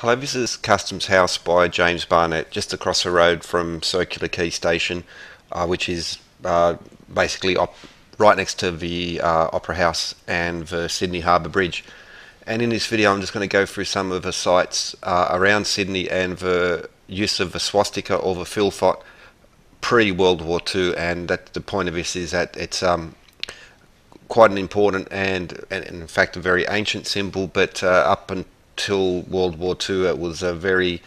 Hello, this is Customs House by James Barnett, just across the road from Circular Quay Station, uh, which is uh, basically right next to the uh, Opera House and the Sydney Harbour Bridge. And in this video I'm just going to go through some of the sites uh, around Sydney and the use of the swastika or the fylfot pre-World War II and that the point of this is that it's um, quite an important and, and, in fact a very ancient symbol but uh, up until till World War II, it was a very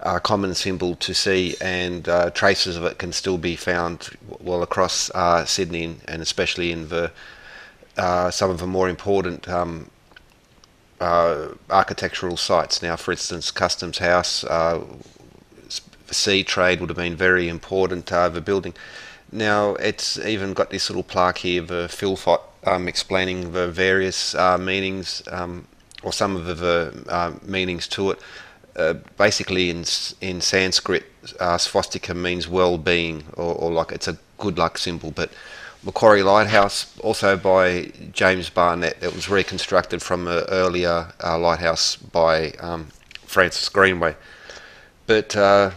uh, common symbol to see, and uh, traces of it can still be found well across uh, Sydney, and especially in the uh, some of the more important um, uh, architectural sites. Now, for instance, Customs House, uh, sea trade would have been very important. the building. Now, it's even got this little plaque here, the Fylfot, um, explaining the various meanings. Um, or some of the uh, meanings to it. Uh, basically, in in Sanskrit, uh, swastika means well-being, or, or, like it's a good luck symbol. But Macquarie Lighthouse, also by James Barnett, it was reconstructed from an earlier uh, lighthouse by um, Francis Greenway. But uh,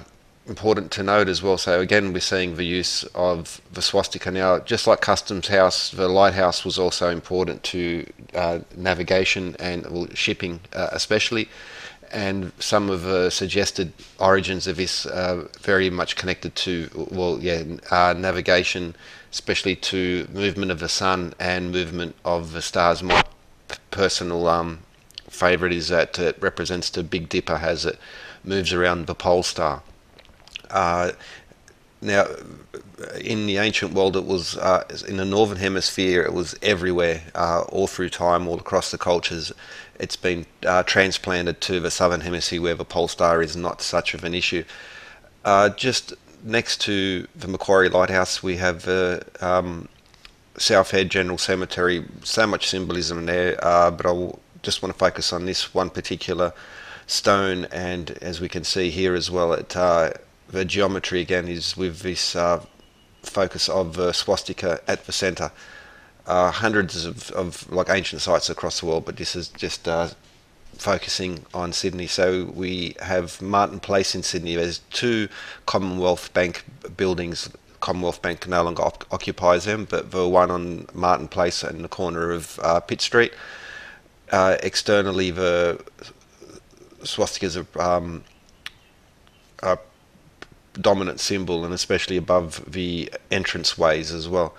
important to note as well. So again, we're seeing the use of the swastika now. Just like Customs House, the lighthouse was also important to uh, navigation and well, shipping, uh, especially. And some of the suggested origins of this uh, very much connected to well, yeah, uh, navigation, especially to movement of the sun and movement of the stars. My personal um, favorite is that it represents the Big Dipper as it moves around the pole star. Uh, now, in the ancient world, it was uh, in the northern hemisphere. It was everywhere, uh, all through time, all across the cultures. It's been uh, transplanted to the southern hemisphere, where the pole star is not such of an issue. Uh, just next to the Macquarie Lighthouse, we have the um, South Head General Cemetery. So much symbolism there, but I just want to focus on this one particular stone. And as we can see here as well, it the geometry again is with this uh, focus of the swastika at the center. Uh, hundreds of, of like ancient sites across the world, but this is just uh, focusing on Sydney. So we have Martin Place in Sydney. There's two Commonwealth Bank buildings. Commonwealth Bank no longer op- occupies them, but the one on Martin Place in the corner of uh, Pitt Street. Uh, externally, the swastikas are, um, are dominant symbol and especially above the entrance ways as well.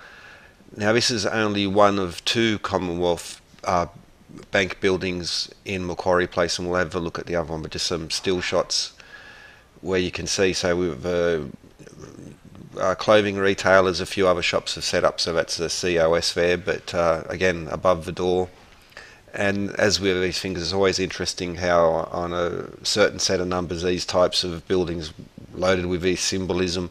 Now this is only one of two Commonwealth uh, bank buildings in Macquarie Place and we'll have a look at the other one but just some still shots where you can see so we've uh, uh, clothing retailers a few other shops have set up so that's the COS there but uh, again above the door and as with these things, it's always interesting how on a certain set of numbers, these types of buildings loaded with this symbolism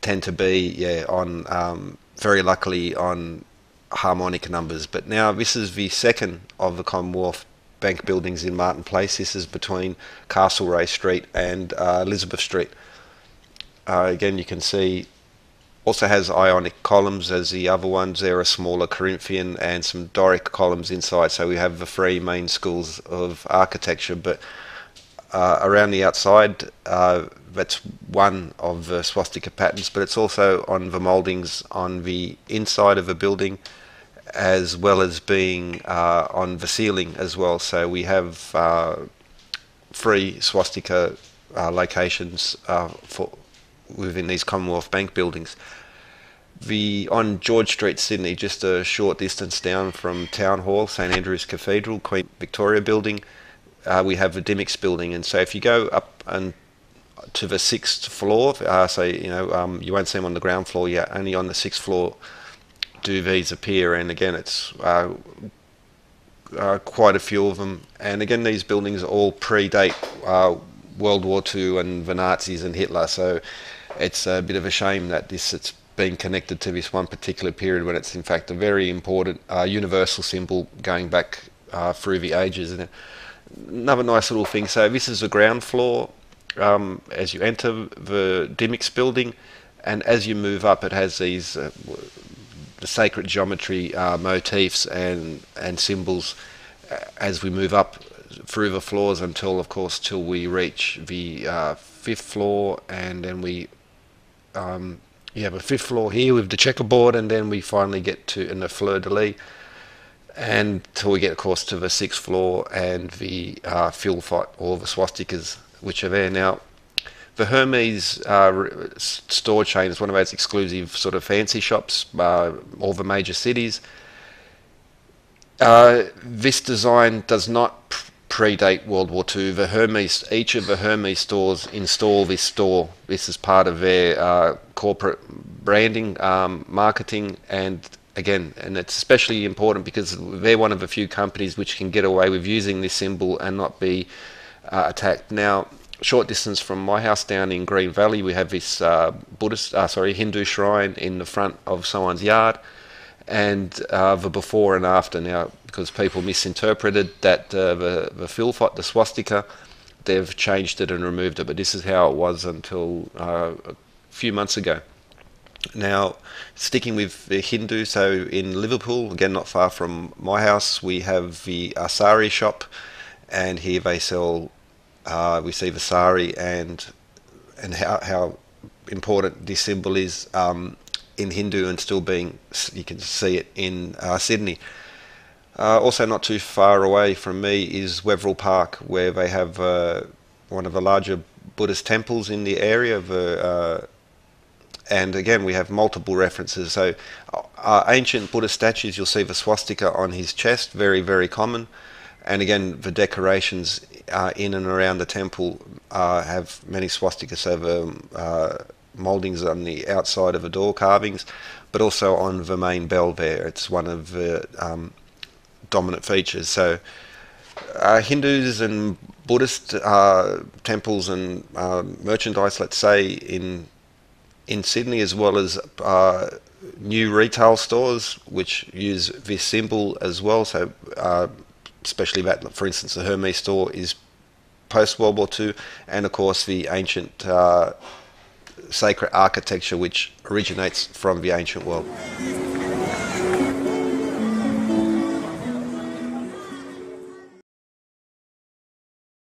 tend to be, yeah, on um, very luckily on harmonic numbers. But now this is the second of the Commonwealth Bank buildings in Martin Place. This is between Castlereagh Street and uh, Elizabeth Street. Uh, again, you can see also has ionic columns as the other ones. There are smaller Corinthian and some Doric columns inside. So we have the three main schools of architecture. But uh, around the outside, uh, that's one of the swastika patterns, but it's also on the mouldings on the inside of the building as well as being uh, on the ceiling as well. So we have uh, three swastika uh, locations uh, for within these Commonwealth Bank buildings. The on George Street, Sydney, just a short distance down from Town Hall, St Andrew's Cathedral, Queen Victoria Building, uh, we have the Dymocks Building, and so if you go up and to the sixth floor, uh, so you know um, you won't see them on the ground floor yet. Only on the sixth floor do these appear, and again it's uh, uh, quite a few of them. And again, these buildings all predate uh, World War II and the Nazis and Hitler, so it's a bit of a shame that this it's been connected to this one particular period when it's in fact a very important uh, universal symbol going back through the ages. Another nice little thing. So this is the ground floor um, as you enter the Dymocks building, and as you move up, it has these uh, the sacred geometry uh, motifs and and symbols uh, as we move up through the floors until, of course, till we reach the uh, fifth floor, and then we um, you have a fifth floor here with the checkerboard, and then we finally get to in the fleur de lis, and till we get, of course, to the sixth floor and the uh, fight or the swastikas, which are there now. The Hermes uh, store chain is one of those exclusive sort of fancy shops, uh, all the major cities. Uh, this design does not predate World War II. The Hermes, each of the Hermes stores install this store. This is part of their uh, corporate branding, um, marketing, and again, and it's especially important because they're one of the few companies which can get away with using this symbol and not be uh, attacked. Now, short distance from my house down in Green Valley, we have this uh, Buddhist, uh, sorry, Hindu shrine in the front of someone's yard and uh, the before and after now because people misinterpreted that uh, the the fylfot, the swastika, they've changed it and removed it. But this is how it was until uh, a few months ago. Now, sticking with the Hindu, so in Liverpool, again not far from my house, we have the Asari shop, and here they sell. Uh, we see the sari and and how how important this symbol is. Um, in Hindu and still being, you can see it in uh, Sydney. Uh, also, not too far away from me is Wetherill Park, where they have uh, one of the larger Buddhist temples in the area. Of, uh, and again, we have multiple references. So, uh, ancient Buddhist statues, you'll see the swastika on his chest, very, very common. And again, the decorations uh, in and around the temple have many swastikas over mouldings on the outside of the door carvings, but also on the main bell there. It's one of the um, dominant features. So uh, Hindus and Buddhist uh, temples and uh, merchandise, let's say in in Sydney, as well as uh, new retail stores which use this symbol as well. So uh, especially that, for instance, the Hermes store is post World War II, and of course the ancient uh, sacred architecture which originates from the ancient world.